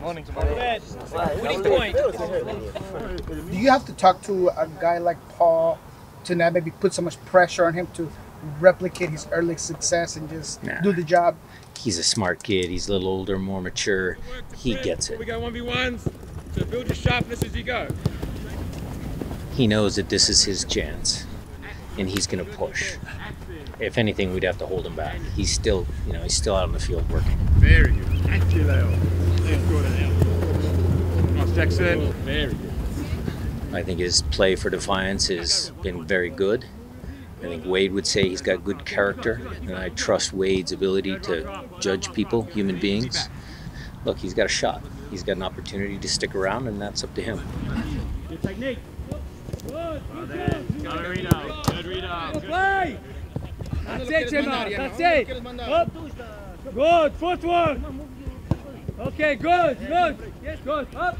Morning, Winning point. Do you have to talk to a guy like Paul to not maybe put so much pressure on him to replicate his early success and just Nah. do the job? He's a smart kid. He's a little older, more mature. He gets it. We it. got 1v1s to build your sharpness as you go. He knows that this is his chance, and he's going to push. If anything, we'd have to hold him back. He's still, you know, he's still out on the field working. Very good. Thank you, Leo. Let's Leo. Nice, Jackson. Very good. I think his play for Defiance has been very good. I think Wade would say he's got good character, and I trust Wade's ability to judge people, human beings. Look, he's got a shot. He's got an opportunity to stick around, and that's up to him. Good technique. Good. Good read out. Good read out. Play. That's it, Gemma. That's it. Up. Good. Footwork. Okay, good, good. Yes, good. Up.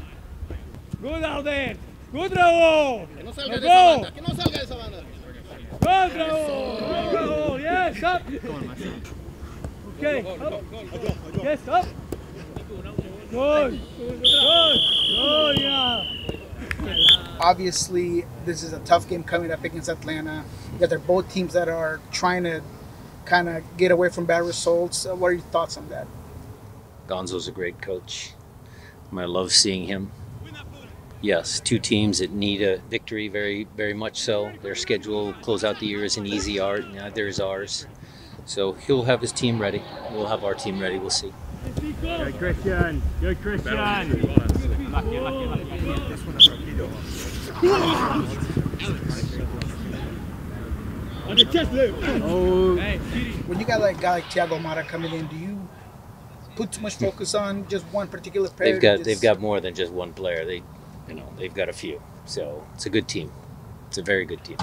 Good out there. Good, Raúl. Que no salga de esa go. banda, que no salga de esa banda. Good, Raúl. Good, Raúl. Yes, up. Okay, up. Yes, up. Good. Good. Good, yeah. Obviously, this is a tough game coming up against Atlanta. Yeah, they're both teams that are trying to kind of get away from bad results. Uh, what are your thoughts on that? Gonzo's a great coach. I love seeing him. Yes, two teams that need a victory very, very much so. Their schedule close out the year is an easy art, neither is ours. So he'll have his team ready. We'll have our team ready. We'll see. Good, Christian. Good, Christian. On the chest. Oh. When you got like a guy like Thiago Almada coming in, do you put too much focus on just one particular player? They've got just- they've got more than just one player. They, you know, they've got a few. So it's a good team. It's a very good team.